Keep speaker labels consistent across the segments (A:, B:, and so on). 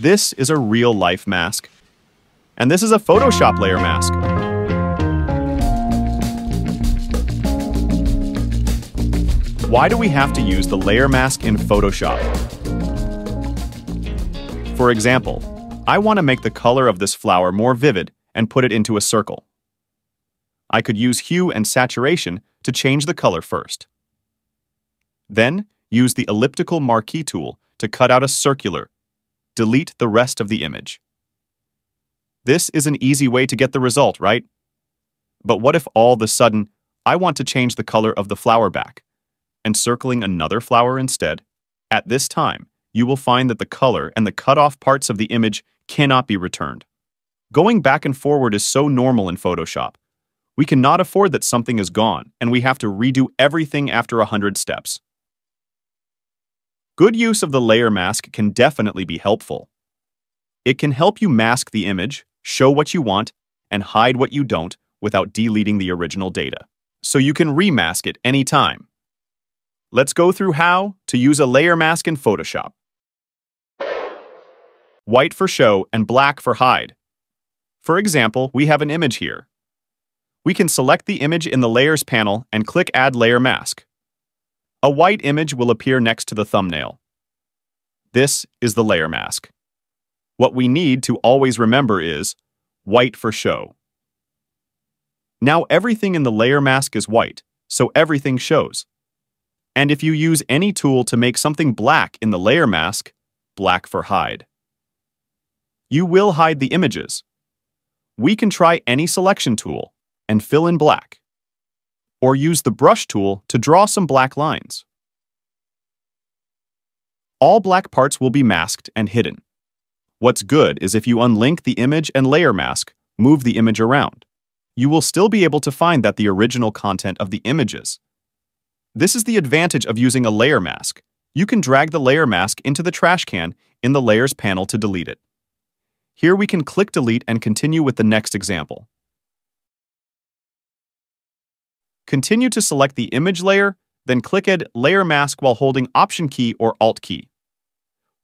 A: This is a real-life mask. And this is a Photoshop layer mask. Why do we have to use the layer mask in Photoshop? For example, I want to make the color of this flower more vivid and put it into a circle. I could use hue and saturation to change the color first. Then, use the elliptical marquee tool to cut out a circular. Delete the rest of the image. This is an easy way to get the result, right? But what if all of a sudden I want to change the color of the flower back? encircling another flower instead, at this time, you will find that the color and the cut off parts of the image cannot be returned. Going back and forward is so normal in Photoshop. We cannot afford that something is gone, and we have to redo everything after a 100 steps. Good use of the layer mask can definitely be helpful. It can help you mask the image, show what you want, and hide what you don't without deleting the original data. So you can remask it anytime. Let's go through how to use a layer mask in Photoshop. White for show and black for hide. For example, we have an image here. We can select the image in the Layers panel and click Add Layer Mask. A white image will appear next to the thumbnail. This is the layer mask. What we need to always remember is white for show. Now everything in the layer mask is white, so everything shows. And if you use any tool to make something black in the layer mask, black for hide. You will hide the images. We can try any selection tool and fill in black, or use the brush tool to draw some black lines. All black parts will be masked and hidden. What's good is if you unlink the image and layer mask, move the image around. You will still be able to find that the original content of the images this is the advantage of using a layer mask. You can drag the layer mask into the trash can in the Layers panel to delete it. Here we can click Delete and continue with the next example. Continue to select the image layer, then click Add Layer Mask while holding Option key or Alt key.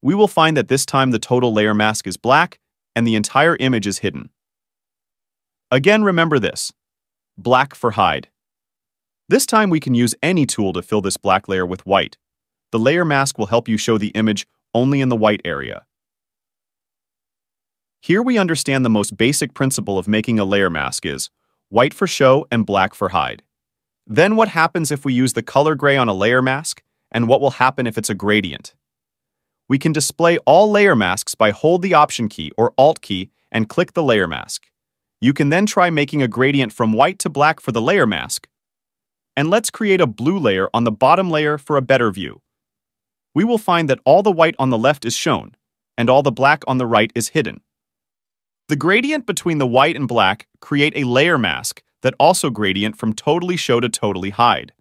A: We will find that this time the total layer mask is black and the entire image is hidden. Again, remember this. Black for hide. This time we can use any tool to fill this black layer with white. The layer mask will help you show the image only in the white area. Here we understand the most basic principle of making a layer mask is white for show and black for hide. Then what happens if we use the color gray on a layer mask, and what will happen if it's a gradient? We can display all layer masks by hold the Option key or Alt key and click the layer mask. You can then try making a gradient from white to black for the layer mask, and let's create a blue layer on the bottom layer for a better view. We will find that all the white on the left is shown, and all the black on the right is hidden. The gradient between the white and black create a layer mask that also gradient from totally show to totally hide.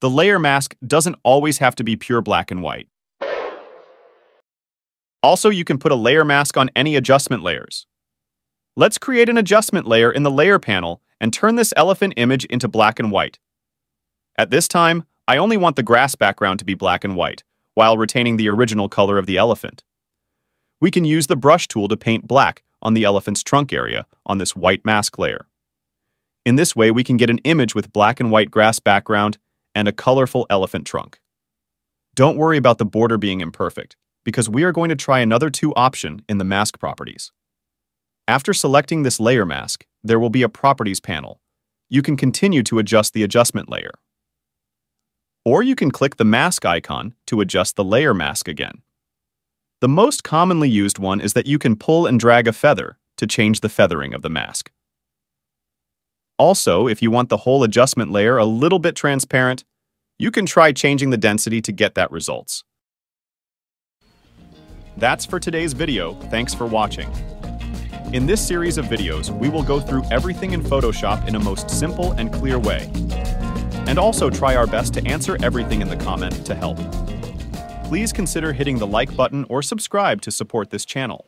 A: The layer mask doesn't always have to be pure black and white. Also, you can put a layer mask on any adjustment layers. Let's create an adjustment layer in the layer panel and turn this elephant image into black and white. At this time, I only want the grass background to be black and white, while retaining the original color of the elephant. We can use the brush tool to paint black on the elephant's trunk area on this white mask layer. In this way, we can get an image with black and white grass background and a colorful elephant trunk. Don't worry about the border being imperfect, because we are going to try another two option in the mask properties. After selecting this layer mask, there will be a properties panel. You can continue to adjust the adjustment layer. Or you can click the mask icon to adjust the layer mask again. The most commonly used one is that you can pull and drag a feather to change the feathering of the mask. Also, if you want the whole adjustment layer a little bit transparent, you can try changing the density to get that results. That's for today's video, thanks for watching. In this series of videos, we will go through everything in Photoshop in a most simple and clear way and also try our best to answer everything in the comment to help. Please consider hitting the like button or subscribe to support this channel.